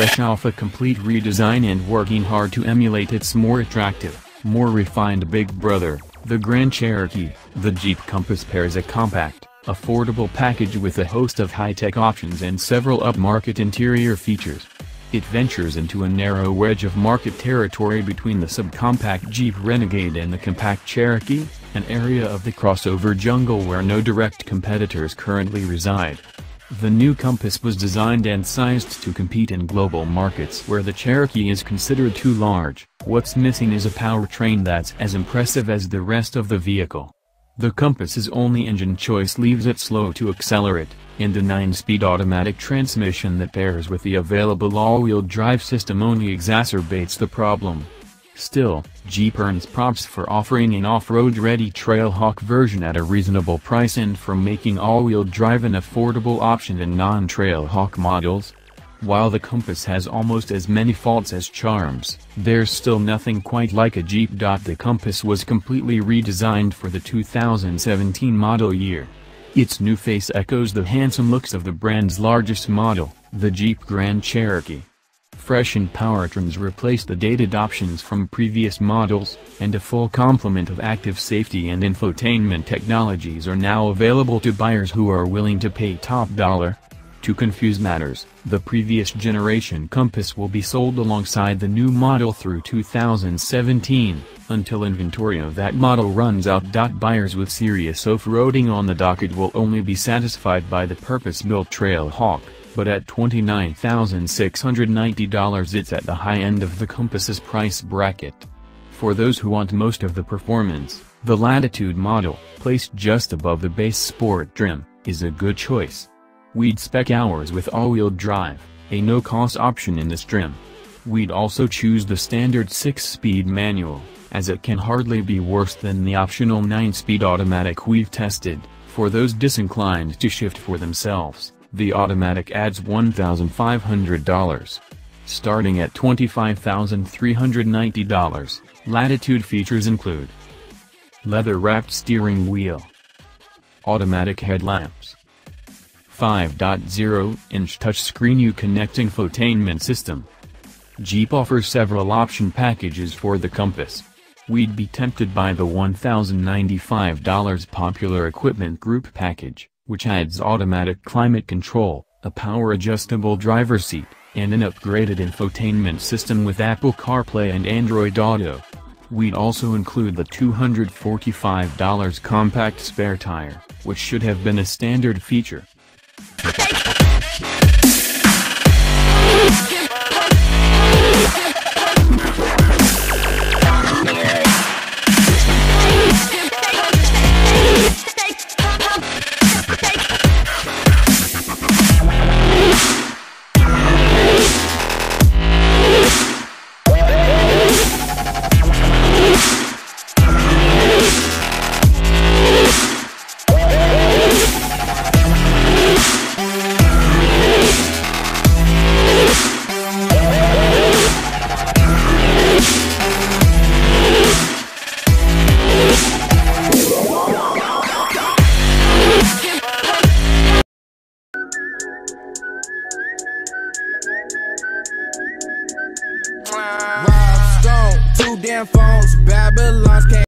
fresh off a complete redesign and working hard to emulate its more attractive, more refined big brother, the Grand Cherokee, the Jeep Compass pairs a compact, affordable package with a host of high-tech options and several upmarket interior features. It ventures into a narrow wedge of market territory between the subcompact Jeep Renegade and the compact Cherokee, an area of the crossover jungle where no direct competitors currently reside. The new Compass was designed and sized to compete in global markets where the Cherokee is considered too large, what's missing is a powertrain that's as impressive as the rest of the vehicle. The Compass's only engine choice leaves it slow to accelerate, and the 9-speed automatic transmission that pairs with the available all-wheel drive system only exacerbates the problem. Still, Jeep earns props for offering an off-road ready Trailhawk version at a reasonable price and for making all-wheel drive an affordable option in non-Trailhawk models. While the Compass has almost as many faults as charms, there's still nothing quite like a Jeep. The Compass was completely redesigned for the 2017 model year. Its new face echoes the handsome looks of the brand's largest model, the Jeep Grand Cherokee. Freshened powertrains replace the dated options from previous models, and a full complement of active safety and infotainment technologies are now available to buyers who are willing to pay top dollar. To confuse matters, the previous generation Compass will be sold alongside the new model through 2017, until inventory of that model runs out. Buyers with serious off-roading on the docket will only be satisfied by the purpose-built Trailhawk but at $29,690 it's at the high end of the Compass's price bracket. For those who want most of the performance, the Latitude model, placed just above the base sport trim, is a good choice. We'd spec ours with all-wheel drive, a no-cost option in this trim. We'd also choose the standard 6-speed manual, as it can hardly be worse than the optional 9-speed automatic we've tested, for those disinclined to shift for themselves. The automatic adds $1,500. Starting at $25,390, Latitude features include Leather-wrapped steering wheel Automatic headlamps 5.0-inch touchscreen Uconnect infotainment system Jeep offers several option packages for the Compass. We'd be tempted by the $1,095 popular equipment group package which adds automatic climate control, a power-adjustable driver seat, and an upgraded infotainment system with Apple CarPlay and Android Auto. We'd also include the $245 compact spare tire, which should have been a standard feature. Rob Stone, two damn phones, Babylon's came.